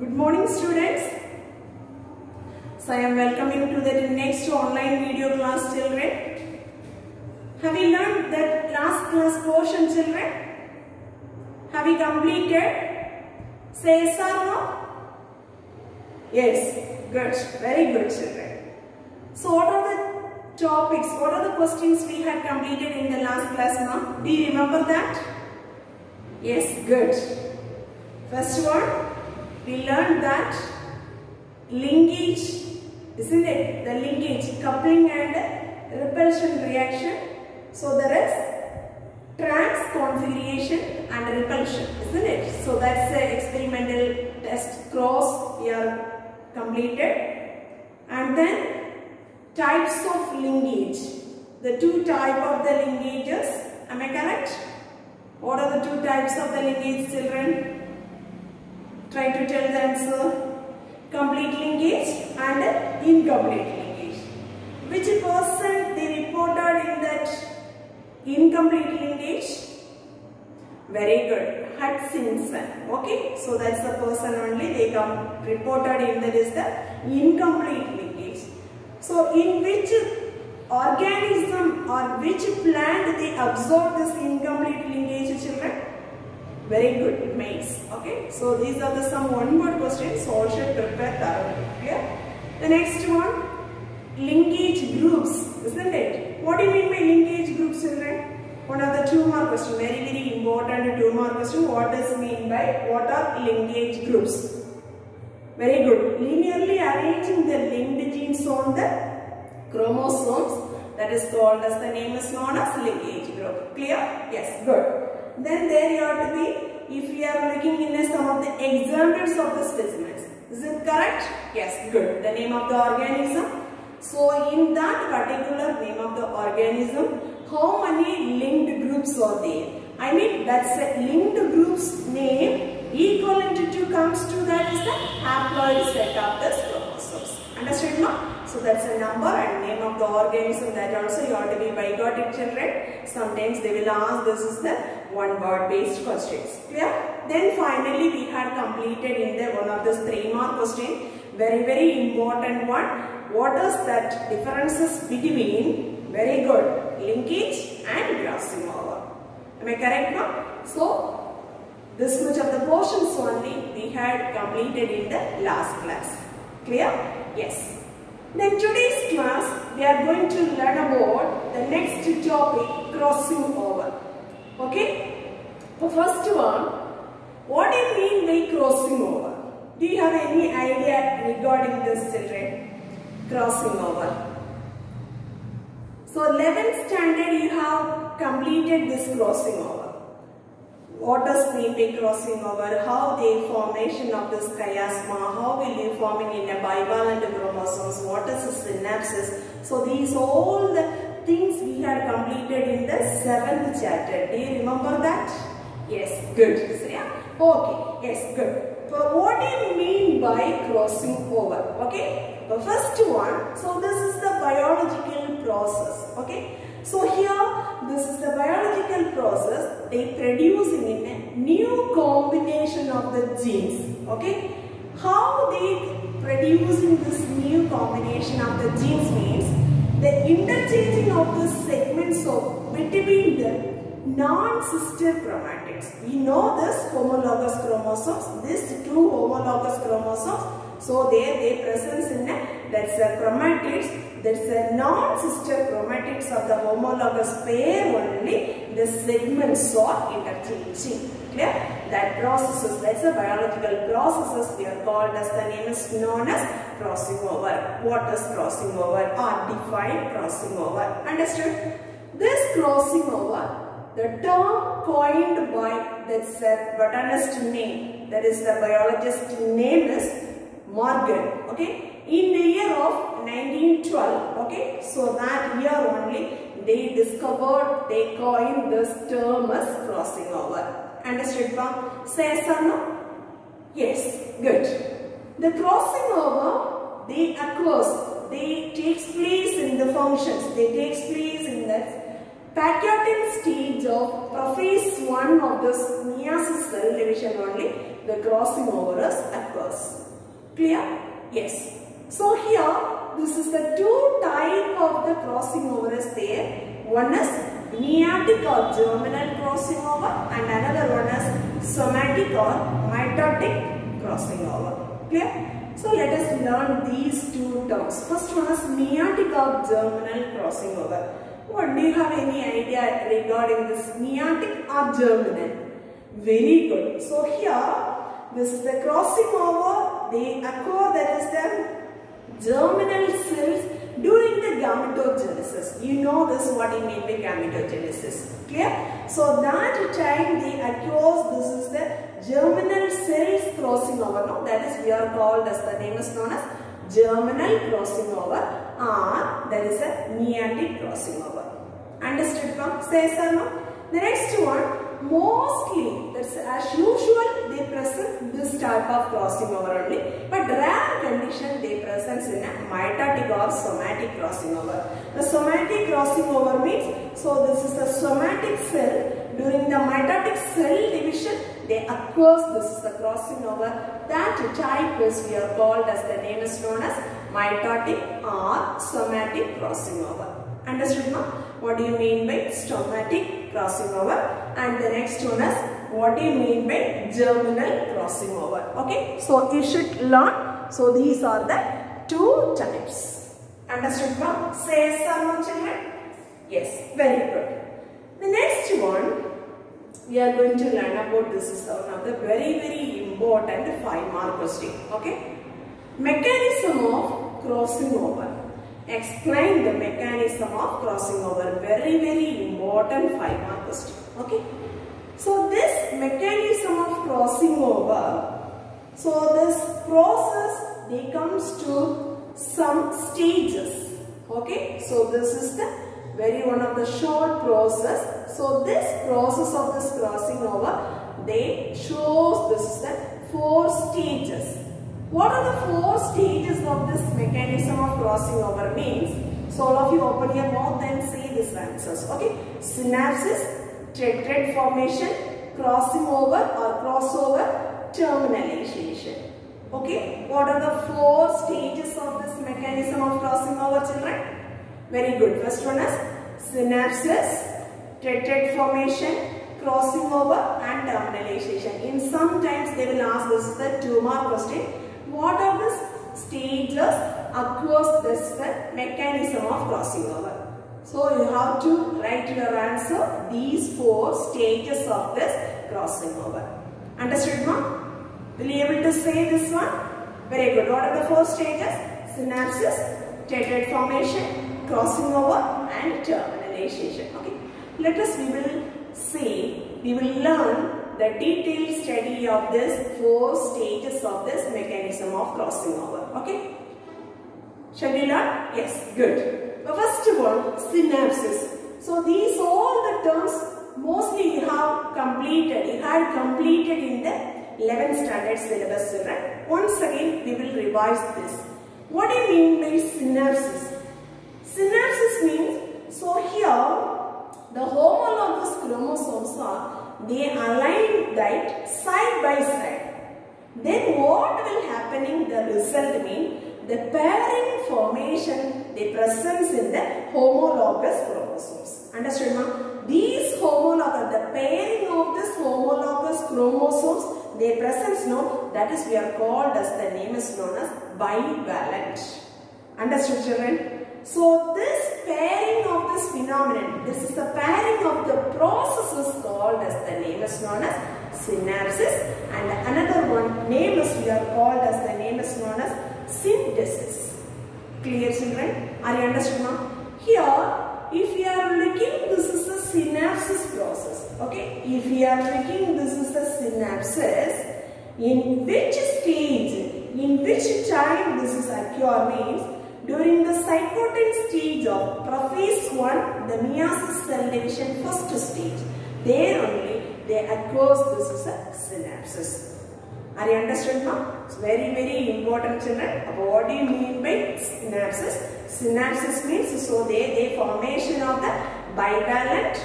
Good morning students. So I am welcoming to the next online video class children. Have you learned that last class portion children? Have you completed? Say yes or no? Yes, good, very good children. So what are the topics, what are the questions we had completed in the last class now? Do you remember that? Yes, good. First one, we learned that linkage, isn't it? The linkage, coupling and repulsion reaction. So there is trans configuration and repulsion, isn't it? So that's the experimental test cross we are completed. And then types of linkage. The two type of the linkages, am I correct? What are the two types of the linkage children? Try to tell the answer. Complete linkage and incomplete linkage. Which person they reported in that incomplete linkage? Very good. Hutchinson. Okay. So that's the person only they come reported in that is the incomplete linkage. So in which organism or which plant they absorb this incomplete linkage children? Very good, maize. Okay, so these are the some one word questions, all should prepare thoroughly. Clear? The next one, linkage groups, isn't it? What do you mean by linkage groups, children? One of the two mark question, very very important two mark question. What does mean by what are linkage groups? Very good. Linearly arranging the linked genes on the chromosomes that is called as the name is known as linkage group. Clear? Yes, good. Then there you have to be, if we are looking in some of the examples of the specimens. Is it correct? Yes, good. The name of the organism. So in that particular name of the organism, how many linked groups are there? I mean that's a linked group's name equivalent to comes to that is the haploid set of the chromosomes. Understood now? So that's a number and name of the organism that also you have to be by got it children. Sometimes they will ask this is the one word based questions. Clear? Then finally we had completed in the one of the three mark question. Very very important one. What is that differences between very good linkage and crossing over? Am I correct now? So this much of the portions only we had completed in the last class. Clear? Yes. Then today's class we are going to learn about the next topic crossing over. Okay? The first one, what do you mean by crossing over? Do you have any idea regarding this children? Crossing over. So 11th standard you have completed this crossing over. What does mean by crossing over? How the formation of this chiasma? How will you forming in a bivalent chromosomes? What is the synapses? So these all the things we had completed in the seventh chapter. Do you remember that? Yes, good. Yeah? Okay, yes, good. So what do you mean by crossing over? Okay, the first one. So this is the biological process. Okay. So here, this is the biological process. They producing in a new combination of the genes. Okay. How they producing this new combination of the genes means of the segments of between the non-sister chromatids. We know this homologous chromosomes. These two homologous chromosomes. So there they presence in a that's a chromatids that's a non-sister chromatids of the homologous pair only the segments are interchanging clear that processes that's a biological processes they are called as the name is known as crossing over. What is crossing over? Or defined crossing over. Understood? This crossing over the term coined by that's botanist name that is the biologist name is Morgan okay? In the year of 1912 okay? So that year only they discovered they coined this term as crossing over understood pa say yes or no yes good the crossing over they occurs they takes place in the functions they takes place in the Pachytene stage of prophase 1 of the meiosis cell division only the crossing over is occurs. Clear? Yes. So here, this is the two type of the crossing over is there. One is meiotic or germinal crossing over and another one is somatic or mitotic crossing over. Clear? So let us learn these two terms. First one is meiotic or germinal crossing over. What do you have any idea regarding this meiotic or germinal? Very good. So here this is the crossing over. They occur that is the germinal cells during the gametogenesis. You know this what I mean by gametogenesis. Clear? So that time they occurs this is the germinal cells crossing over. No, that is we are called as the name is known as germinal crossing over or there is a meiotic crossing over. Understood ma'am? Say no? The next one mostly that's as usual they present this type of crossing over only but rare condition they present in a mitotic or somatic crossing over the somatic crossing over means so this is the somatic cell. During the mitotic cell division they occurs this is the crossing over that type is we are called as the name is known as mitotic or somatic crossing over understood now what do you mean by somatic crossing over and the next one is what do you mean by germinal crossing over? Okay so you should learn. So these are the two types. Understood now say some children? Yes very good. The next one we are going to learn about this is the very very important five mark question. Okay? Mechanism of crossing over. Explain the mechanism of crossing over. Very, very important five mark question. Okay. Mechanism of crossing over, so this process they comes to some stages. Okay. So this is the very one of the short process. So this process of this crossing over, they shows this is the four stages. What are the four stages of this mechanism of crossing over means? So all of you open your mouth and say these answers. Okay. Synapses, tetrad formation, crossing over or crossover, terminalization. Okay. What are the four stages of this mechanism of crossing over children? Very good. First one is synapses, tetrad formation, crossing over and terminalization. In some times they will ask this is the two mark question what are the stages across this mechanism of crossing over. So you have to write your answer these four stages of this crossing over. Understood ma'am? Will you able to say this one? Very good. What are the four stages? Synapses, tetrad formation, crossing over and terminalization. Okay. Let us we will see, we will learn the detailed study of this four stages of this mechanism of crossing over. Okay? Shall we learn? Yes, good. The first one, synapses. So these all the terms mostly you have completed, you had completed in the 11th standard syllabus children. Once again we will revise this. What do you mean by synapses? Synapses means, so here the homologous chromosomes are they align right side by side. Then what will happening the result mean the pairing formation the presence in the homologous chromosomes. Understood ma'am? These homologous, the pairing of this homologous chromosomes, they presence no, that is we are called as the name is known as bivalent. Understood children? So this pairing of this phenomenon, this is the pairing of the processes called as the name is known as synapses and another one name is we are called as the name is known as syndesis. Clear children? Are you understood now? Here if we are looking is synapses process. Okay. If we are looking this is the synapses in which stage, in which time this is occur means during the zygotene stage of prophase 1, the meiosis division first stage, there only they occurs this is a synapses. Are you understood now? It's very very important children. What do you mean by synapses? Synapses means so they, they formation of the bivalent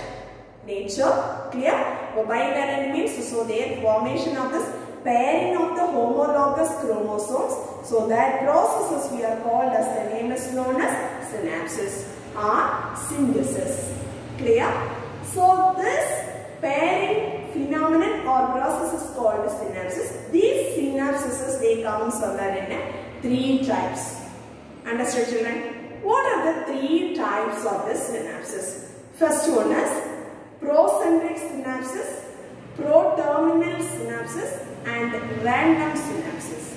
nature. Clear? Bivalent means so their formation of this pairing of the homologous chromosomes So that processes we are called as the name is known as synapses or syndesis. Clear? So this pairing phenomenon or process is called synapses. These synapses they come somewhere in three types. Understood children? What are the three types of the synapses? First one is procentric synapses, pro-terminal synapses and random synapses.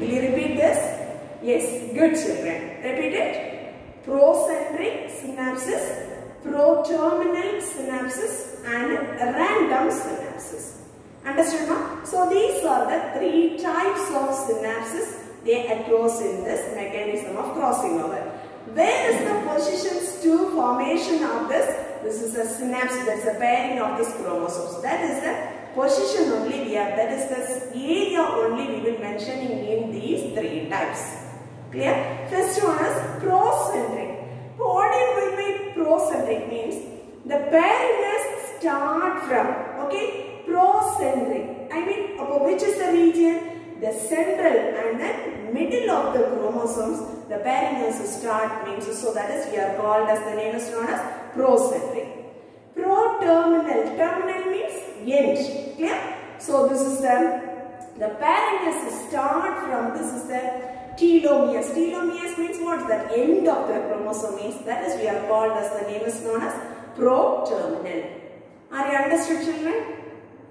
Will you repeat this? Yes, good children. Repeat it. Procentric synapses, pro-terminal synapses and random synapses. Understood now? So these are the three types of synapses they occurs in this mechanism of crossing over. Where is the positions to formation of this? This is a synapse, that's a pairing of these chromosomes. That is the position only we have, that is the area only we will mentioning in these three types. Clear? First one is procentric. What do you mean procentric means? The pairing is start from, okay, procentric. I mean, which is the region? The central and then middle of the chromosomes, the pairing start means, so that is we are called as the name is known as procentric. Pro-terminal, terminal means end, clear? So this is the, the pairing start from, this is the telomeres. Telomeres means what? The end of the chromosome means that is we are called as the name is known as pro-terminal. Are you understood children?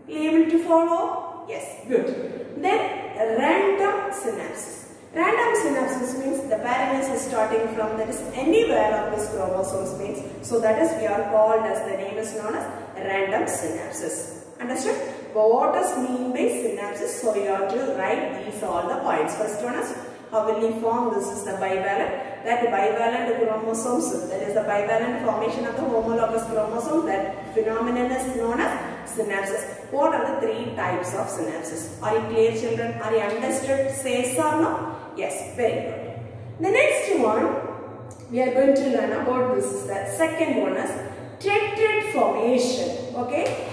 Able to follow? Yes, good. Then random synapses. Random synapses means the parent is starting from that is anywhere of this chromosome means. So that is we are called as the name is known as random synapses. Understood? But what does mean by synapses? So you have to write these all the points. First one is how will we form? This is the bivalent. That bivalent chromosomes, that is the bivalent formation of the homologous chromosome. That phenomenon is known as synapses. What are the three types of synapses? Are you clear children? Are you understood? Say yes or no? Yes, very good. The next one we are going to learn about this is the second one is tetrad formation. Okay.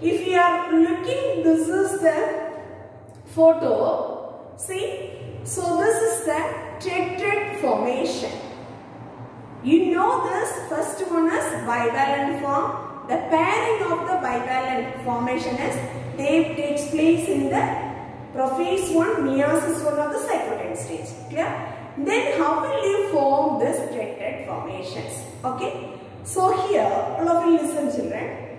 If you are looking, this is the photo. See, so this is the tetrad formation. You know this first one is bivalent form. The pairing of the bivalent formation is they takes place in the prophase one, meiosis one of the zygotene stage. Clear? Then how will you form this tetrad formations? Okay. So here, all of you listen children.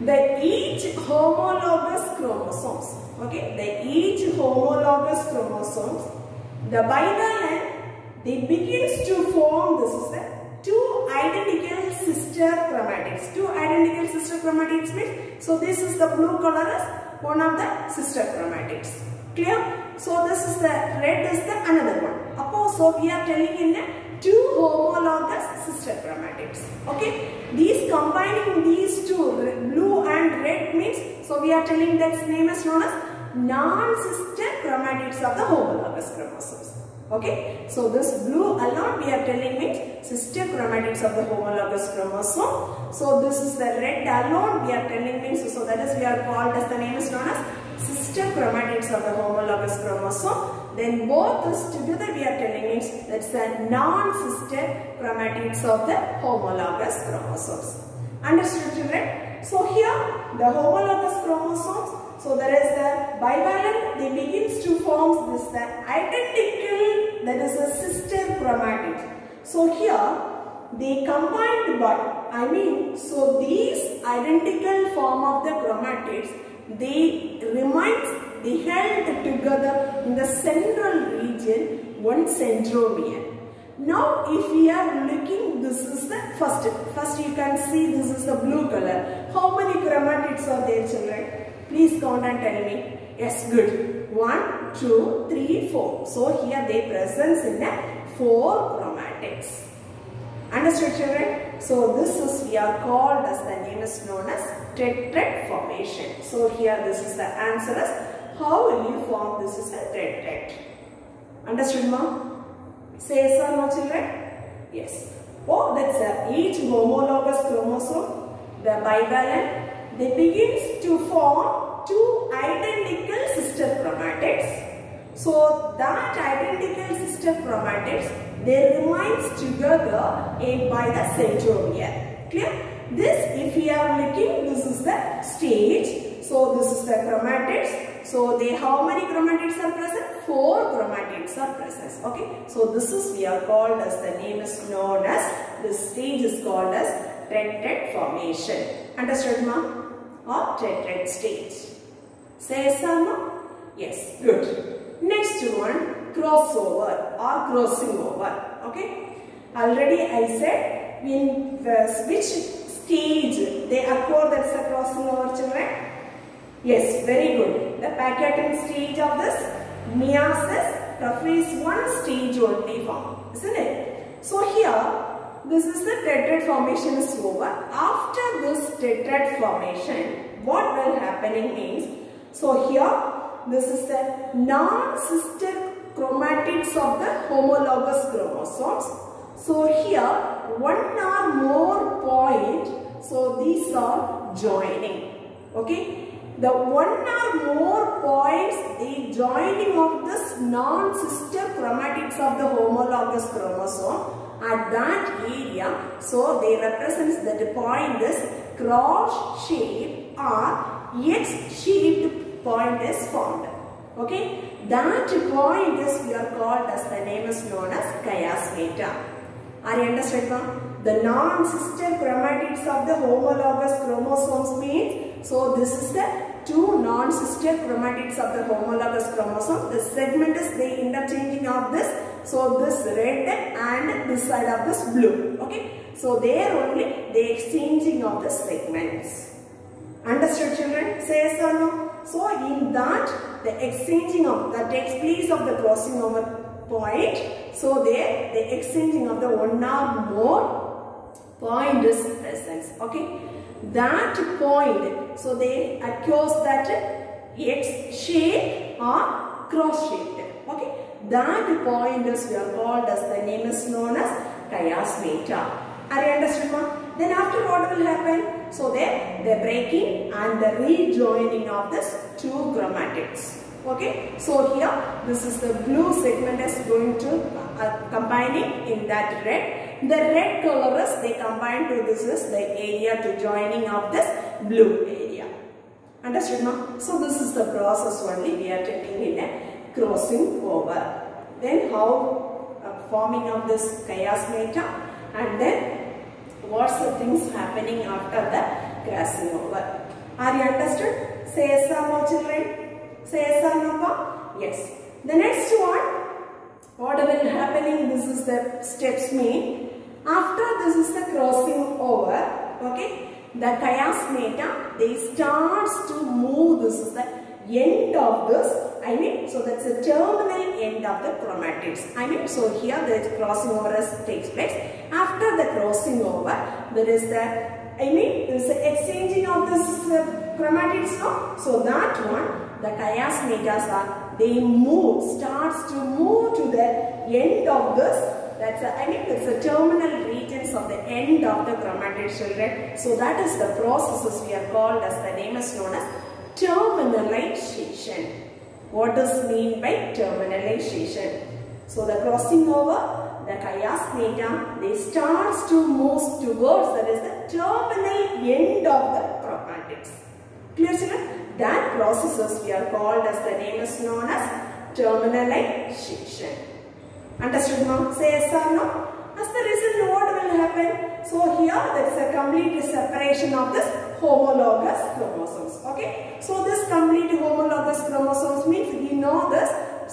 The each homologous chromosomes, okay, the each homologous chromosomes, the bivalent, they begins to form, this is the two identical sister chromatids. Two identical sister chromatids means, so this is the blue color is one of the sister chromatids. Clear? So this is the red is the another one. Upon, so we are telling in the two homologous sister chromatids. Okay. These combining these two blue and red means, so we are telling that name is known as non-sister chromatids of the homologous chromosomes. Okay. So this blue alone we are telling means sister chromatids of the homologous chromosome. So this is the red alone we are telling means so that is we are called as the name is known as sister chromatids of the homologous chromosome. Then both this together we are telling means that's the non-sister chromatids of the homologous chromosomes. Understood children? So here the homologous chromosomes so there is the bivalent, they begins to form this the identical, that is a sister chromatid. So here they combined but I mean, so these identical form of the chromatids, they remains, they held together in the central region, one centromere. Now if we are looking, this is the first, first you can see this is the blue color. How many chromatids are there children? Please count and tell me. Yes, good. One, two, three, four. So here they presence in the four chromatids. Understood children? So this is we are called as the name is known as tetrad formation. So here this is the answer is how will you form this is a tetrad. Understood mom? Say yes or no children? Yes. Oh that's a each homologous chromosome, the bivalent, they begins to form two identical sister chromatids. So that identical sister chromatids, they remains together in by the centromere. Clear? This, if we are looking, this is the stage. So this is the chromatids. So they, how many chromatids are present? Four chromatids are present. Okay. So this is, we are called as, the name is known as, this stage is called as tetrad formation. Understood ma? Or tetrad stage. Say some? Yes. Good. Next one, crossover or crossing over. Okay. Already I said in the, which stage they occur that's a crossing over children. Yes, very good. The pachytene stage of this meiosis refers one stage only form, isn't it? So here, this is the tetrad formation is over. After this tetrad formation, what will happening means, so here, this is the non-sister chromatids of the homologous chromosomes. So here, one or more point, so these are joining, okay? the one or more points the joining of this non-sister chromatids of the homologous chromosome at that area so they represents that point is cross shape or X shaped point is formed okay that point is we are called as the name is known as chiasmata are you understood the non-sister chromatids of the homologous chromosomes means so this is the two non-sister chromatids of the homologous chromosome. The segment is the interchanging of this. So this red and this side of this blue. Okay. So there only the exchanging of the segments. Understood children? Say yes or no? So in that the exchanging of the takes place of the crossing over point. So there the exchanging of the one or more point is present. Okay that point, so they accuse that X shape or cross shaped. Okay, that point is we are called as the name is known as chiasmata. Are you understood ma'am? Then after what will happen? So they the breaking and the rejoining of this two chromatids. Okay, so here this is the blue segment is going to uh, combining in that red the red color is they combine to this is the area to joining of this blue area. Understood now? So this is the process only we are taking in a crossing over. Then how uh, forming of this chiasmata and then what's the things happening after the crossing over. Are you understood? Say yes or no children? Say yes or no? Yes. The next one what will happening this is the steps mean after this is the crossing over, okay, the chiasmata, they starts to move, this is the end of this, I mean, so that's the terminal end of the chromatids. I mean, so here the crossing over takes place. After the crossing over, there is the, I mean, there is the exchanging of this uh, chromatids. So that one, the chiasmatas are, they move, starts to move to the end of this that's a, I mean it's the terminal regions of the end of the chromatid children. So that is the processes we are called as the name is known as terminalization. What does mean by terminalization? So the crossing over, the chiasmata, they starts to move towards that is the terminal end of the chromatids. Clear children? That processes we are called as the name is known as terminalization. Understood now? Say yes or no? As the result, what will happen? So here there is a complete separation of this homologous chromosomes. Okay. So this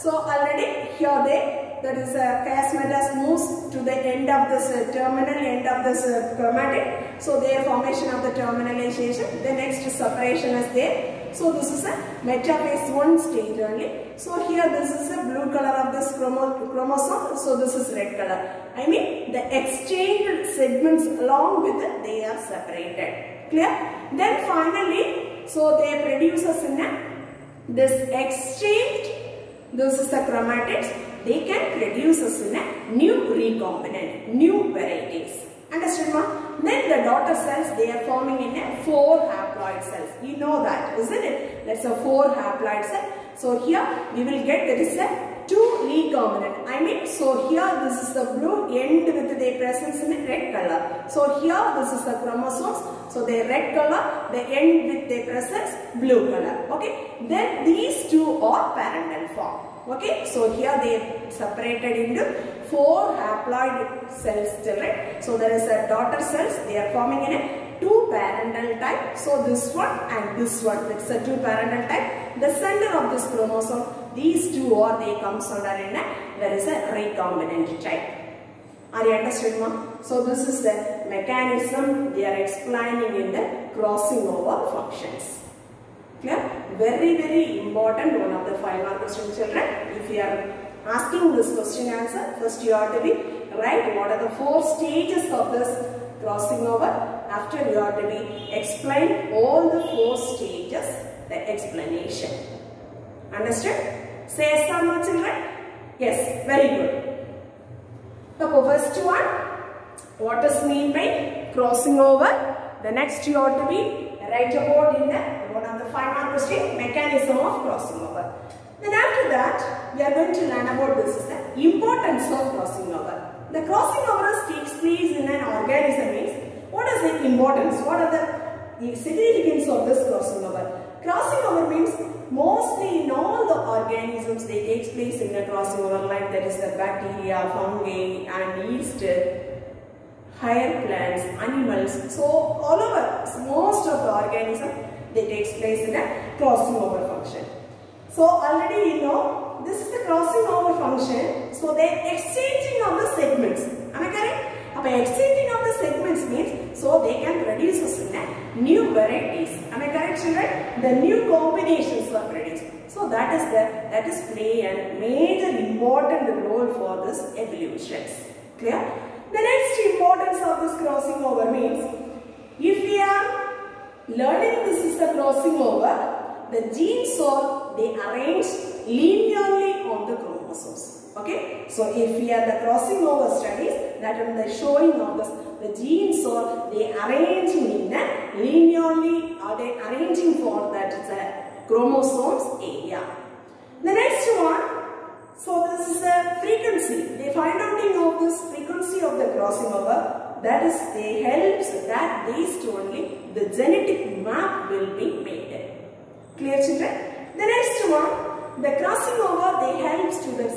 So already here they that is a chiasmatas moves to the end of this uh, terminal end of this uh, chromatid. So their formation of the terminalization. The next separation is there. So this is a metaphase 1 stage only. So here this is a blue color of this chromo chromosome. So this is red color. I mean the exchanged segments along with it, they are separated. Clear? Then finally, so they produce us in a, this exchange. This is the chromatids. They can produce us in a new recombinant, new varieties. Understood ma? Then the daughter cells, they are forming in a 4 haploid cells. You know that, isn't it? That's a 4 haploid cell. So here we will get that is a two recombinant. I mean, so here this is the blue end with their presence in red color. So here this is the chromosomes. So they red color, they end with their presence blue color. Okay. Then these two are parental form. Okay. So here they separated into four haploid cells children. So there is a daughter cells. They are forming in a two parental type. So this one and this one. It's a two parental type. The center of this chromosome these two or they comes under there is a recombinant type. Are you understood ma'am? So this is the mechanism they are explaining in the crossing over functions. Clear? Very very important one of the five mark question children. If you are asking this question answer, first you have to be right what are the four stages of this crossing over. After you have to be explain all the four stages, the explanation. Understood? Say yes or children? Yes, very good. The first one, what is mean by crossing over? The next you ought to be write about in the one of the five mark question mechanism of crossing over. Then after that, we are going to learn about this is the importance of crossing over. The crossing over takes place in an organism means what is the importance? What are the significance of this crossing over? Crossing over means mostly in all the organisms they takes place in a crossing over like there is the bacteria, fungi and yeast, higher plants, animals. So all over most of the organism they takes place in a crossing over function. So already you know this is the crossing over function. So they exchanging of the segments. Am I correct? Exchanging of means so they can produce a new varieties. Am I correct children? The new combinations are produced. So that is the that is play a major important role for this evolutions. Clear? The next importance of this crossing over means if we are learning this is the crossing over, the genes are they arrange linearly on the chromosomes. So if we are the crossing over studies, that is the showing of this, the genes are they arranging in linearly, are they arranging for that the chromosomes area. The next one, so this is the frequency. They find out of this frequency of the crossing over, that is they helps that based only the genetic map will be made. Clear children? The next one, the crossing over they helps to the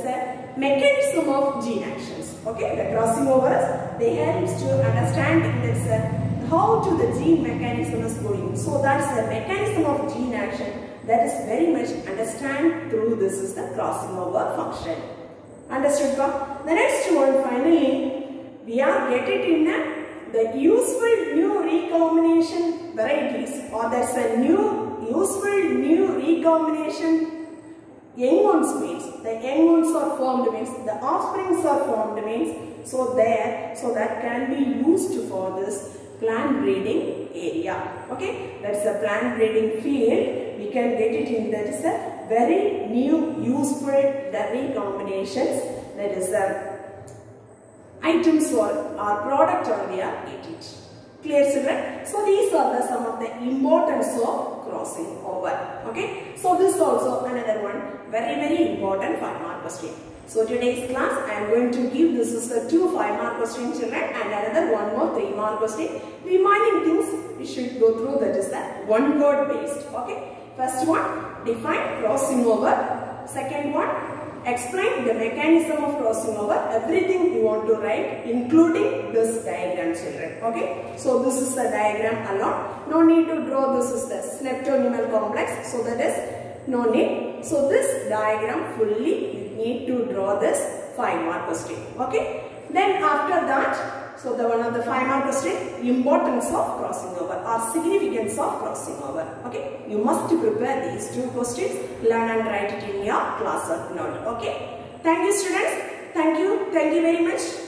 mechanism of gene actions. Okay, the crossing overs they helps to understand this uh, how to the gene mechanism is going. So that's the mechanism of gene action that is very much understand through this is the crossing over function. Understood? The next one finally we are getting in a, the useful new recombination varieties or there's a new useful new recombination young ones means the young ones are formed means the offsprings are formed means so there so that can be used for this plant breeding area. Okay? That's a plant breeding field. We can get it in that is a very new useful the combinations. That is the items or, or product or we Clear children? So these are the some of the importance of crossing over. Okay. So this also another one very very important 5 mark question. So today's class I am going to give this is the two 5 mark question children and another one more 3 mark question. Remaining things we should go through that is that one word based. Okay. First one define crossing over. Second one explain the mechanism of crossing over. Everything you want to write including this diagram children. Okay? So this is the diagram alone no need to draw this is the synaptonemal complex. So that is no need. So this diagram fully you need to draw this 5 mark question okay? Then after that so the one of the five mark question, importance of crossing over or significance of crossing over. Okay, you must prepare these two questions, learn and write it in your class note. Okay, thank you students. Thank you. Thank you very much.